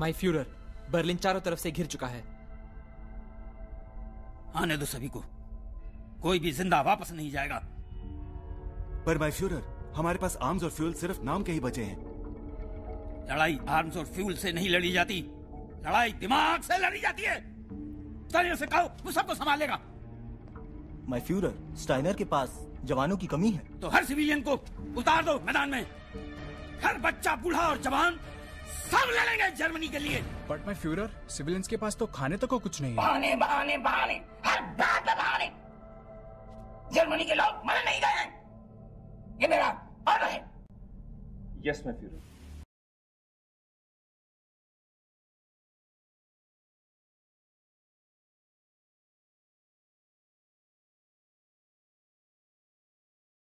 My Führer Berlin चारों तरफ़ से घिर चुका है। आने दो सभी को। कोई भी ज़िंदा वापस नहीं जाएगा। पर माय फ्यूरर हमारे पास आर्म्स और फ्यूल सिर्फ़ नाम के ही बचे हैं। लड़ाई आर्म्स और फ्यूल से नहीं लड़ी जाती। लड़ाई दिमाग से लड़ी जाती है। स्टाइनर से कहो वो सबको संभालेगा माय फ्यूरर स्टाइनर के पास जवानों की कमी है। तो हर सिविलियन को उतार दो मैदान में। हर बच्चा बूढ़ा और जवान सब लड़ेंगे जर्मनी के लिए। बट माई फ्यूरर सिविलियंस के पास तो खाने तक को कुछ नहीं है। बहाने बहाने बहाने। हर बात पे बहाने। जर्मनी के लोग मरे नहीं गए हैं। ये मेरा और है। Yes my Führer